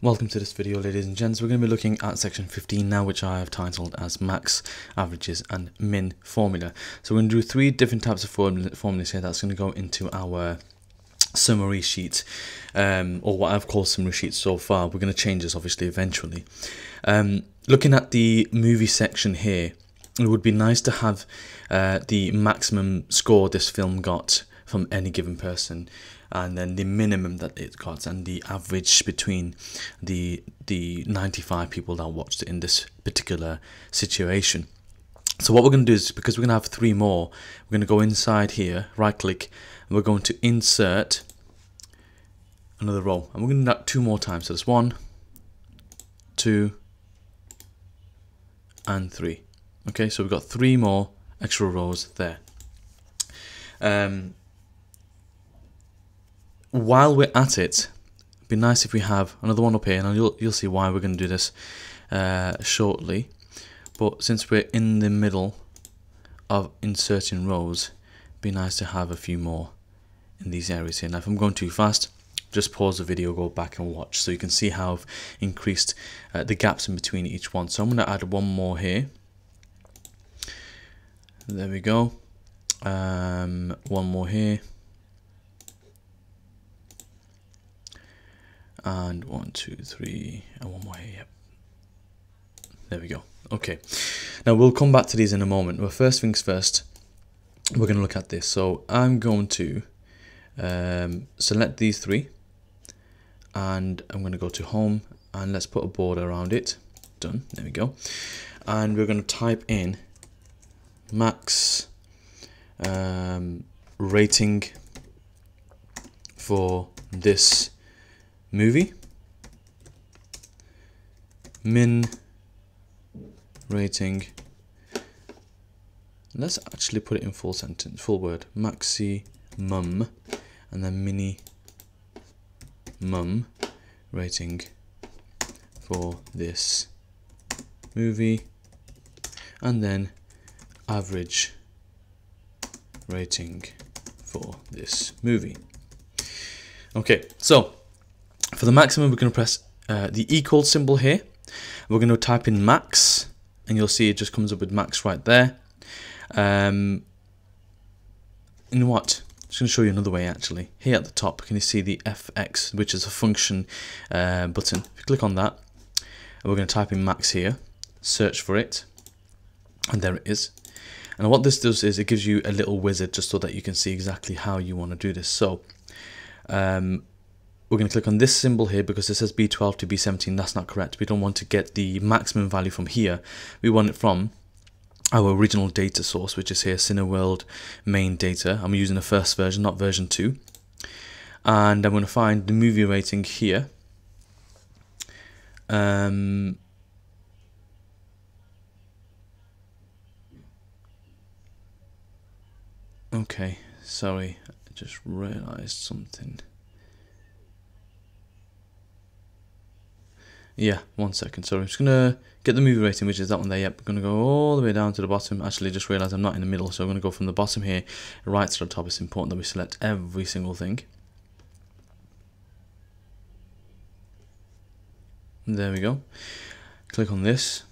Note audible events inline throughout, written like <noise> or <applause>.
Welcome to this video ladies and gents. We're going to be looking at section 15 now which I have titled as max, averages and min formula. So we're going to do three different types of formulas here that's going to go into our summary sheet um, or what I've called summary sheet so far. We're going to change this obviously eventually. Um, looking at the movie section here it would be nice to have uh, the maximum score this film got from any given person and then the minimum that it got and the average between the the 95 people that watched it in this particular situation. So what we're going to do is because we're going to have three more we're going to go inside here right click and we're going to insert another row. And we're going to do that two more times. So there's one two and three. Okay so we've got three more extra rows there. Um, while we're at it, be nice if we have another one up here, and you'll, you'll see why we're going to do this uh, shortly. But since we're in the middle of inserting rows, be nice to have a few more in these areas here. Now, if I'm going too fast, just pause the video, go back and watch, so you can see how I've increased uh, the gaps in between each one. So I'm going to add one more here. There we go. Um, one more here. And one two three and one more here yep. There we go. Okay. Now we'll come back to these in a moment but first things first we're going to look at this. So I'm going to um, select these three and I'm going to go to home and let's put a border around it. Done. There we go. And we're going to type in max um, rating for this movie? Min rating. Let's actually put it in full sentence full word. Maxi mum and then mini mum rating for this movie. And then average rating for this movie. Okay so for the maximum, we're going to press uh, the equal symbol here. We're going to type in max, and you'll see it just comes up with max right there. Um, know what? I'm just going to show you another way actually. Here at the top, can you see the FX, which is a function uh, button? If you click on that, we're going to type in max here, search for it, and there it is. And what this does is it gives you a little wizard just so that you can see exactly how you want to do this. So um, we're going to click on this symbol here because it says B12 to B17. That's not correct. We don't want to get the maximum value from here. We want it from our original data source, which is here, Cineworld main data. I'm using the first version, not version 2. And I'm going to find the movie rating here. Um, okay, sorry, I just realized something. Yeah, one second. So I'm just going to get the movie rating, which is that one there. Yep, I'm going to go all the way down to the bottom. Actually, just realised I'm not in the middle, so I'm going to go from the bottom here right to the top. It's important that we select every single thing. There we go. Click on this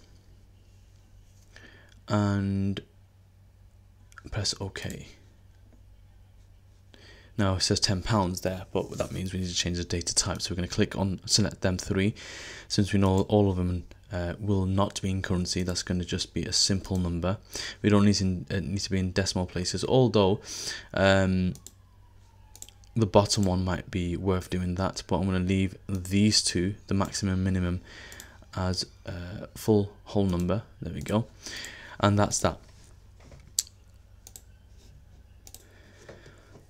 and press OK. Now it says £10 there, but that means we need to change the data type. So we're going to click on select them three. Since we know all of them uh, will not be in currency, that's going to just be a simple number. We don't need to, uh, need to be in decimal places, although um, the bottom one might be worth doing that. But I'm going to leave these two, the maximum minimum, as a full whole number. There we go. And that's that.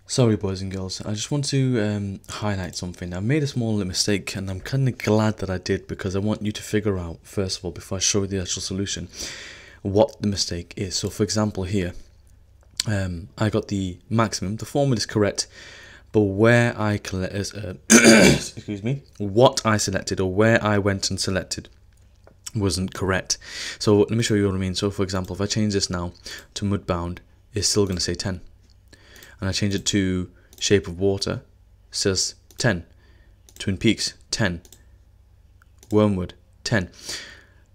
Sorry boys and girls, I just want to um, highlight something. I made a small mistake and I'm kind of glad that I did because I want you to figure out, first of all, before I show you the actual solution, what the mistake is. So for example here, um, I got the maximum, the formula is correct, but where I uh, <coughs> excuse me, what I selected or where I went and selected wasn't correct. So let me show you what I mean. So for example, if I change this now to Mudbound, it's still going to say 10 and I change it to Shape of Water, says 10. Twin Peaks, 10. Wormwood, 10.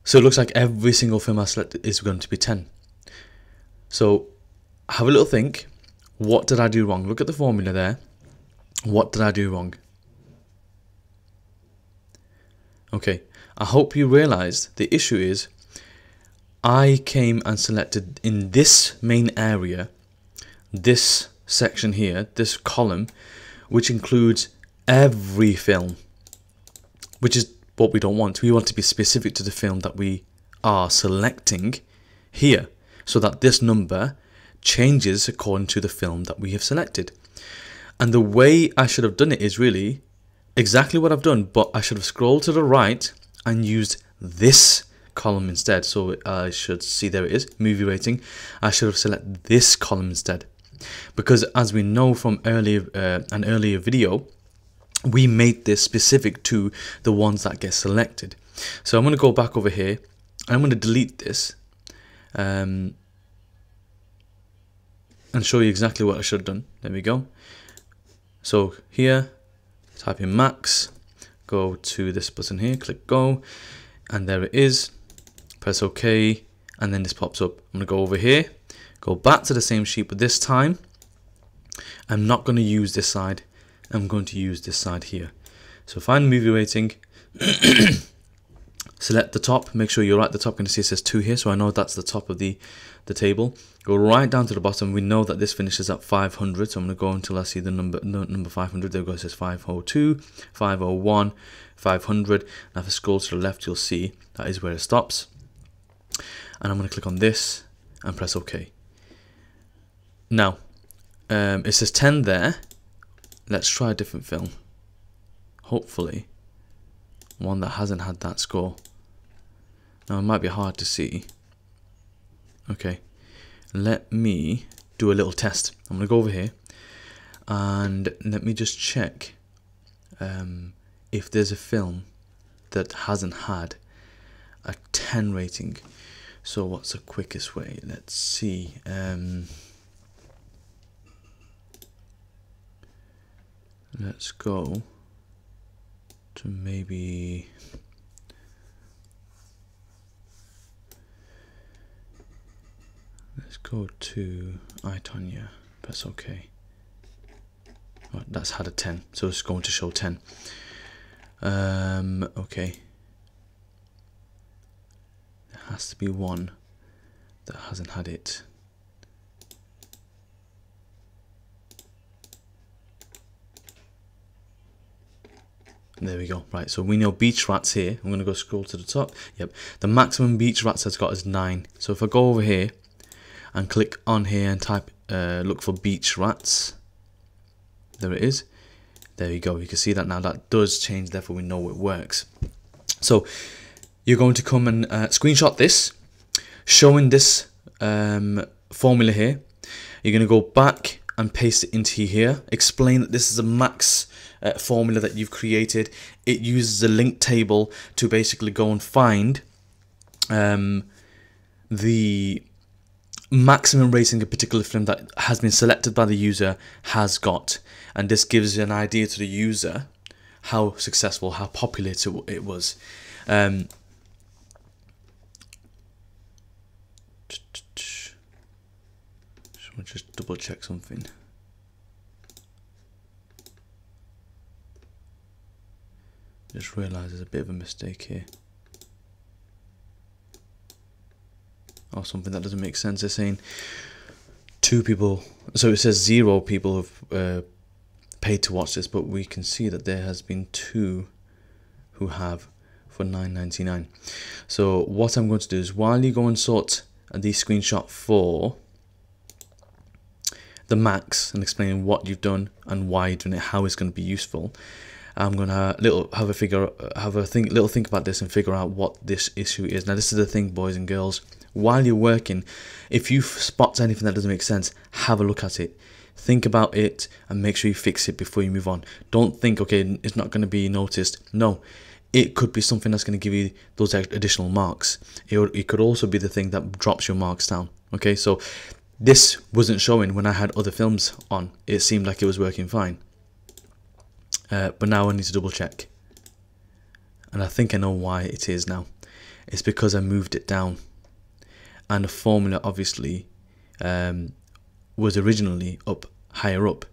So it looks like every single film I selected is going to be 10. So have a little think. What did I do wrong? Look at the formula there. What did I do wrong? Okay, I hope you realized the issue is I came and selected in this main area, this section here, this column, which includes every film, which is what we don't want. We want to be specific to the film that we are selecting here so that this number changes according to the film that we have selected. And the way I should have done it is really exactly what I've done, but I should have scrolled to the right and used this column instead. So uh, I should see there it is, movie rating. I should have selected this column instead. Because as we know from earlier uh, an earlier video, we made this specific to the ones that get selected. So I'm going to go back over here. I'm going to delete this um, and show you exactly what I should have done. There we go. So here, type in max, go to this button here, click go, and there it is. Press OK, and then this pops up. I'm going to go over here, go back to the same sheet, but this time I'm not going to use this side. I'm going to use this side here. So find movie rating, <coughs> select the top, make sure you're at the top, going to see it says 2 here, so I know that's the top of the, the table. Go right down to the bottom, we know that this finishes at 500, so I'm going to go until I see the number no, number 500, there it goes, it says 502, 501, 500, now if I scroll to the left you'll see that is where it stops. And I'm going to click on this and press OK. Now, um, it says 10 there, let's try a different film. Hopefully, one that hasn't had that score. Now, it might be hard to see. Okay, let me do a little test. I'm going to go over here and let me just check um, if there's a film that hasn't had a 10 rating. So what's the quickest way? Let's see. Um, let's go to maybe let's go to I, Tonya press OK right, that's had a 10 so it's going to show 10 um, okay. There has to be one that hasn't had it There we go. Right, so we know beach rats here. I'm going to go scroll to the top. Yep, the maximum beach rats has got is 9. So if I go over here and click on here and type, uh, look for beach rats. There it is. There you go. You can see that now. That does change, therefore we know it works. So you're going to come and uh, screenshot this, showing this um, formula here. You're going to go back and paste it into here. Explain that this is a max uh, formula that you've created. It uses a link table to basically go and find um, the maximum rating a particular film that has been selected by the user has got. And this gives an idea to the user how successful, how popular it was. Um, <tsk> just double check something. Just realise there's a bit of a mistake here. Or something that doesn't make sense. They're saying two people, so it says zero people have uh, paid to watch this, but we can see that there has been two who have for 9.99. So what I'm going to do is while you go and sort the screenshot for the max and explaining what you've done and why you're doing it, how it's going to be useful. I'm gonna little have a figure have a think little think about this and figure out what this issue is. Now this is the thing, boys and girls. While you're working, if you spot anything that doesn't make sense, have a look at it. Think about it and make sure you fix it before you move on. Don't think, okay, it's not going to be noticed. No, it could be something that's going to give you those additional marks. It, it could also be the thing that drops your marks down. Okay, so this wasn't showing when I had other films on. It seemed like it was working fine. Uh, but now I need to double check. and I think I know why it is now. It's because I moved it down, and the formula obviously um, was originally up higher up.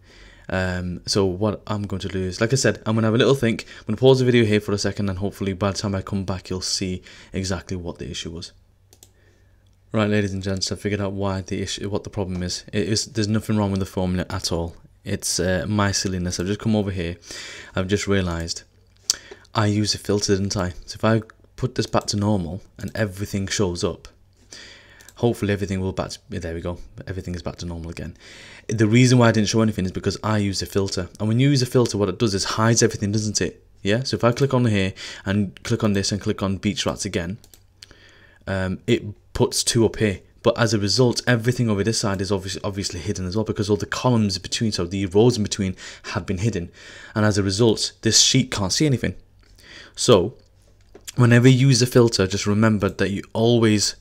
Um, so what I'm going to do is, like I said, I'm going to have a little think. I'm going to pause the video here for a second, and hopefully by the time I come back, you'll see exactly what the issue was. Right, ladies and gents, I've figured out why the issue, what the problem is. It is there's nothing wrong with the formula at all. It's uh, my silliness. I've just come over here. I've just realised I use a filter, didn't I? So if I put this back to normal and everything shows up, hopefully everything will back. To, there we go. Everything is back to normal again. The reason why I didn't show anything is because I used a filter, and when you use a filter, what it does is hides everything, doesn't it? Yeah. So if I click on here and click on this and click on beach rats again, um, it puts two up here but as a result everything over this side is obviously obviously hidden as well because all the columns between so the rows in between have been hidden. And as a result this sheet can't see anything. So whenever you use a filter just remember that you always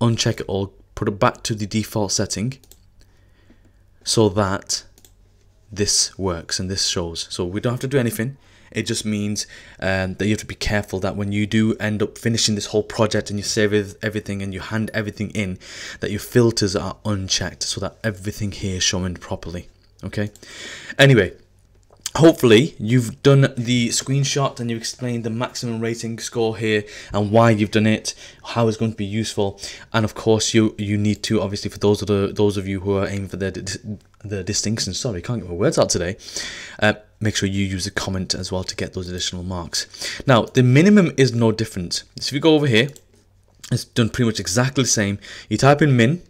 uncheck it all put it back to the default setting so that this works and this shows. So we don't have to do anything it just means um, that you have to be careful that when you do end up finishing this whole project and you save everything and you hand everything in, that your filters are unchecked so that everything here is showing properly. Okay. Anyway, hopefully you've done the screenshot and you've explained the maximum rating score here and why you've done it how it's going to be useful and of course you you need to obviously for those of the those of you who are aiming for the the distinction sorry can't get my words out today uh, make sure you use a comment as well to get those additional marks. Now the minimum is no different. So if you go over here it's done pretty much exactly the same. You type in min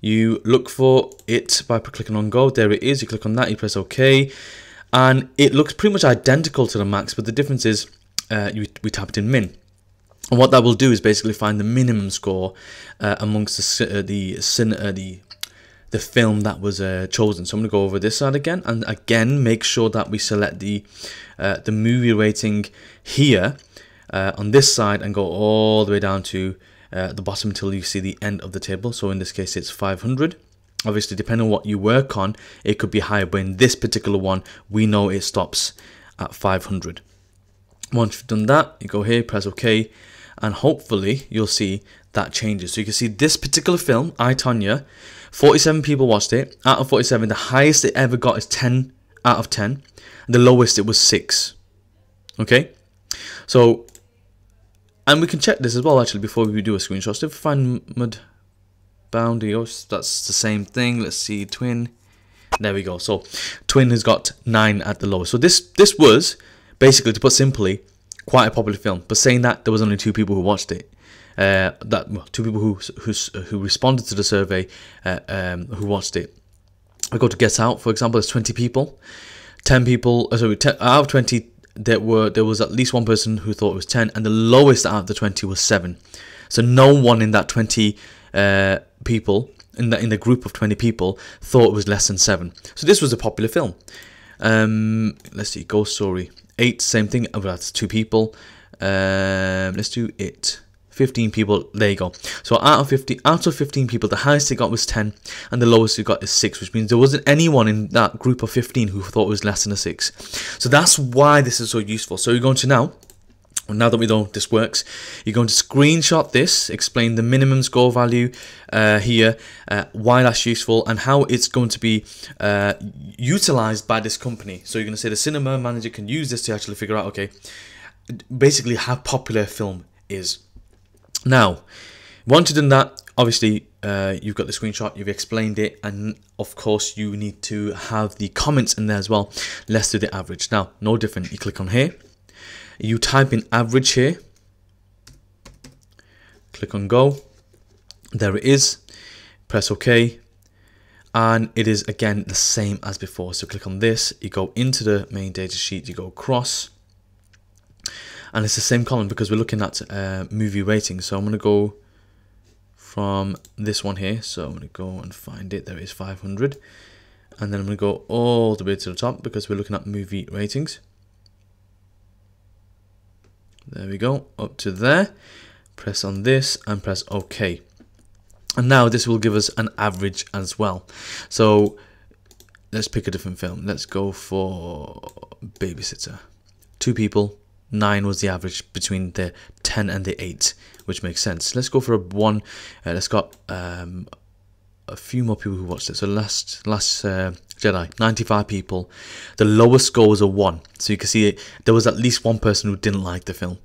you look for it by clicking on go. There it is. You click on that you press ok. And it looks pretty much identical to the max but the difference is uh, you, we tapped in min. And what that will do is basically find the minimum score uh, amongst the uh, the uh, the the film that was uh, chosen. So I'm going to go over this side again, and again make sure that we select the uh, the movie rating here uh, on this side and go all the way down to uh, the bottom until you see the end of the table. So in this case, it's 500. Obviously, depending on what you work on, it could be higher, but in this particular one, we know it stops at 500. Once you've done that, you go here, press OK, and hopefully you'll see that changes. So you can see this particular film, I, Tonya, 47 people watched it. Out of 47, the highest it ever got is 10 out of 10. The lowest it was 6. Okay? So, and we can check this as well actually before we do a screenshot. So if we find Mud Bounty, oh, that's the same thing. Let's see, Twin. There we go. So, Twin has got 9 at the lowest. So this, this was, basically to put simply, quite a popular film. But saying that, there was only two people who watched it. Uh, that well, two people who who who responded to the survey uh, um, who watched it. I go to Get Out, for example. There's 20 people. 10 people. Uh, sorry, 10, out of 20, there were there was at least one person who thought it was 10, and the lowest out of the 20 was seven. So no one in that 20 uh, people in the in the group of 20 people thought it was less than seven. So this was a popular film. Um, let's see, Ghost Story. Eight, same thing. Oh, that's two people. Um, let's do it. 15 people there you go so out of 50 out of 15 people the highest they got was 10 and the lowest they got is 6 which means there wasn't anyone in that group of 15 who thought it was less than a 6 so that's why this is so useful so you're going to now now that we know this works, you're going to screenshot this, explain the minimum score value uh, here, uh, why that's useful, and how it's going to be uh, utilized by this company. So you're going to say the cinema manager can use this to actually figure out, okay, basically how popular film is. Now, once you've done that, obviously uh, you've got the screenshot, you've explained it, and of course you need to have the comments in there as well. Let's do the average. Now, no different. You click on here, you type in average here, click on go, there it is, press OK, and it is again the same as before. So click on this, you go into the main data sheet, you go across, and it's the same column because we're looking at uh, movie ratings. So I'm going to go from this one here. So I'm going to go and find it. There is 500. And then I'm going to go all the way to the top because we're looking at movie ratings. There we go, up to there. Press on this and press OK. And now this will give us an average as well. So let's pick a different film. Let's go for Babysitter. Two people, 9 was the average between the 10 and the 8, which makes sense. Let's go for a 1. Uh, let's got um, a few more people who watched it. So last last uh, Jedi, 95 people. The lowest score was a 1. So you can see it, there was at least one person who didn't like the film.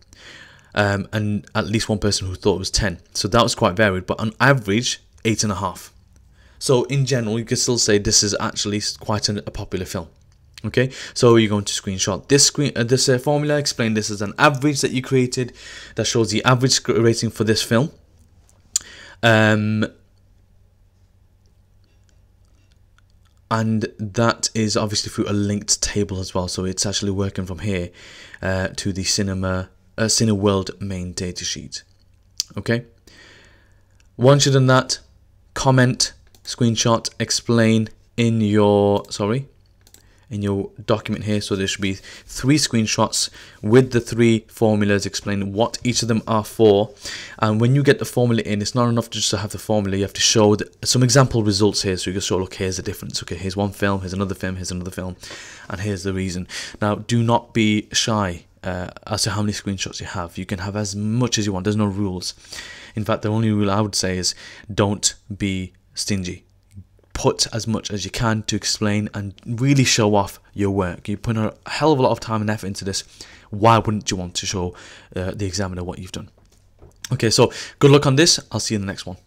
Um, and at least one person who thought it was 10. So that was quite varied. But on average, 8.5. So in general, you could still say this is actually quite a, a popular film. Okay, so you're going to screenshot this screen. Uh, this uh, formula explain this as an average that you created that shows the average rating for this film. Um, and that is obviously through a linked table as well. So it's actually working from here uh, to the cinema uh, Cineworld main data sheet Okay. Once you've done that, comment, screenshot, explain in your sorry in your document here. So there should be three screenshots with the three formulas explaining what each of them are for. And when you get the formula in, it's not enough just to have the formula. You have to show the, some example results here. So you can show, look, here's the difference. Okay, here's one film, here's another film, here's another film, and here's the reason. Now, do not be shy uh, as to how many screenshots you have. You can have as much as you want. There's no rules. In fact, the only rule I would say is don't be stingy put as much as you can to explain and really show off your work. You put a hell of a lot of time and effort into this. Why wouldn't you want to show uh, the examiner what you've done? Okay, so good luck on this. I'll see you in the next one.